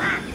Ah!